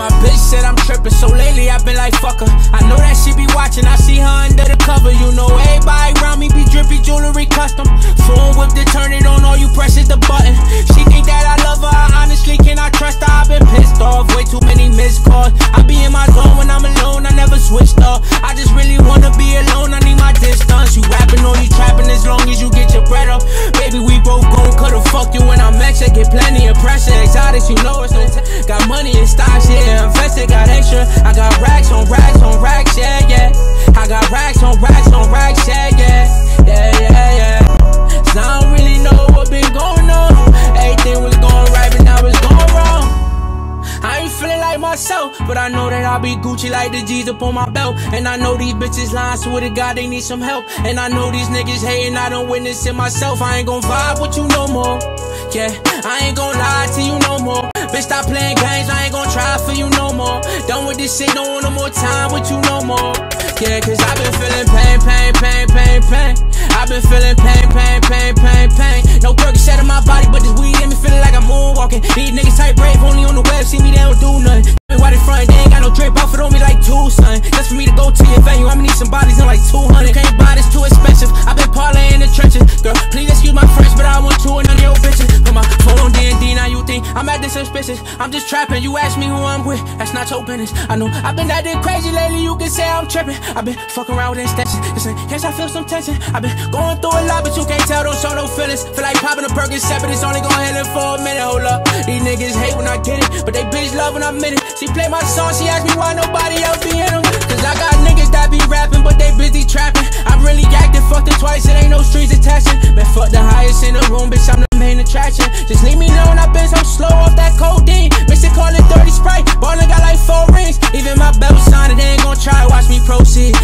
My bitch said I'm trippin', so lately I've been like, fuck her. I know that she be watching, I see her under the cover. You know, everybody around me be drippy jewelry custom. Phone whip to turn it on, all you press is the button. She think that I love her, I honestly cannot trust her. I've been pissed off, way too many missed calls. I be in my zone when I'm alone, I never switched off. I just really wanna be alone, I need my distance. You rapping or you trapping as long as you get your bread up. Baby, we both gon' could've fucked you when I'm extra. Get plenty of pressure, exotics, you know it's t- Got money in stocks, yeah, invested, got extra. I got racks on racks, myself, but I know that I'll be Gucci like the G's up on my belt. And I know these bitches lying, swear to God they need some help. And I know these niggas hating, I don't witness it myself. I ain't gon' vibe with you no more. Yeah, I ain't gon' lie to you no more. Bitch, stop playing games, I ain't gon' try for you no more. Done with this shit, don't want no more time with you no more. Yeah, cause I've been feeling pain, pain, pain, pain, pain. I've been feeling pain, pain, pain, pain, pain. No Percocet in my body, but this weed in me feeling like I'm moonwalking. These niggas type brave, only on the web, see me, they don't do nothing. To your venue, I'ma need some bodies in like 200. Can't buy this, too expensive. I've been parlaying in the trenches. Girl, please excuse my French, but I want two and none of your bitches. Put my phone on D&D, now you think I'm acting suspicious. I'm just trapping, you ask me who I'm with, that's not your business. I know I've been acting crazy lately, you can say I'm tripping. I've been fucking around with extensions. Listen, yes, I feel some tension. I've been going through a lot, but you can't tell, don't show no feelings. Feel like popping a Percocet, but it's only gonna hit it for a minute. Hold up, these niggas hate when I get it, but they bitch love when I'm in it. She play my song, she ask me why nobody else be in them. I got niggas that be rapping, but they busy trapping. I really acted, fucked it twice, it ain't no streets attaching. Man, fuck the highest in the room, bitch, I'm the main attraction. Just leave me know I've been so slow off that codeine. Mix it, call it 30 Sprite, ballin' got like four rings. Even my belt signed, they ain't gon' try, watch me proceed.